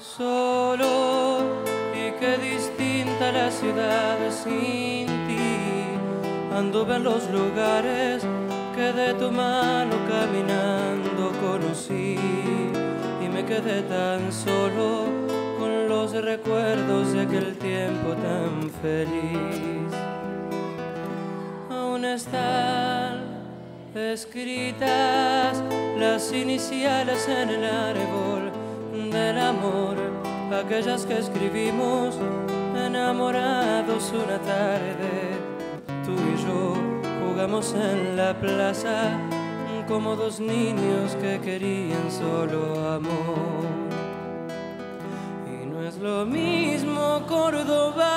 solo y qué distinta la ciudad sin ti. Ando en los lugares que de tu mano caminando conocí y me quedé tan solo con los recuerdos de aquel tiempo tan feliz. Aún están escritas las iniciales en el árbol del amor, aquellas que escribimos enamorados una tarde. Tú y yo jugamos en la plaza como dos niños que querían solo amor. Y no es lo mismo Córdoba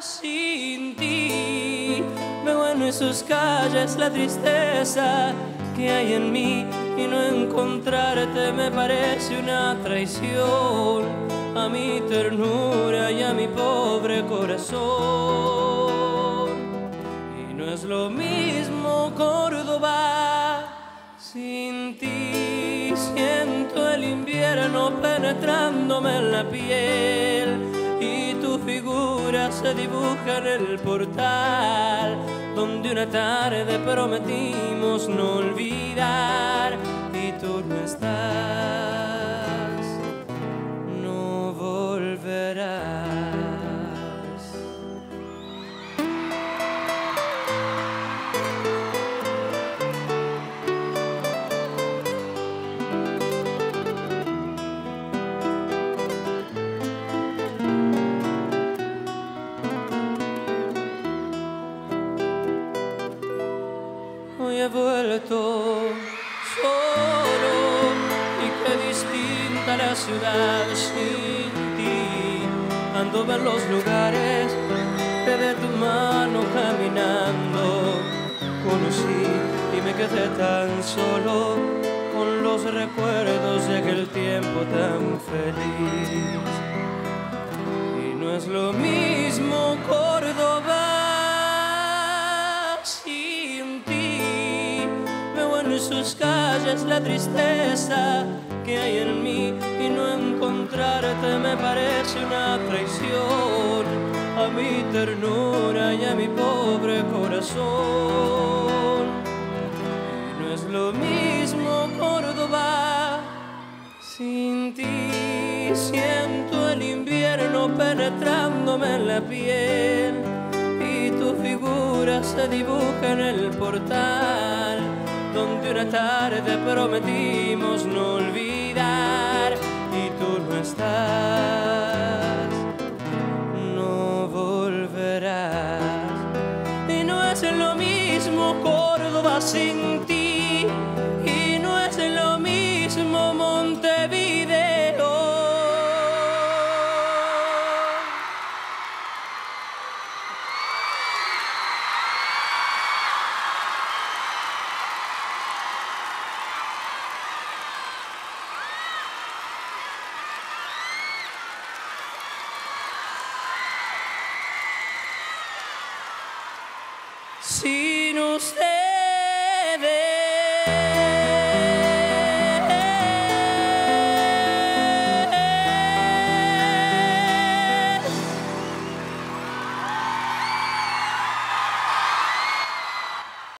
sin ti. Veo en sus calles la tristeza que hay en mí y no encontrarte me parece una traición a mi ternura y a mi pobre corazón. Y no es lo mismo Córdoba sin ti. Siento el invierno penetrándome en la piel y tu figura se dibuja en el portal donde una tarde prometimos no olvidar y tú no estás, Hoy he vuelto solo y qué distinta la ciudad sin ti. Ando en los lugares que de tu mano caminando conocí y me quedé tan solo con los recuerdos de aquel tiempo tan feliz. Y no es lo mismo Córdoba Sus calles la tristeza que hay en mí y no encontrarte me parece una traición a mi ternura y a mi pobre corazón. No es lo mismo Córdoba sin ti. Siento el invierno penetrándome en la piel y tu figura se dibuja en el portal donde una tarde prometimos no olvidar y tú no estás, no volverás. Y no es lo mismo Córdoba sin ti y no es lo mismo Montevideo. Sin usted.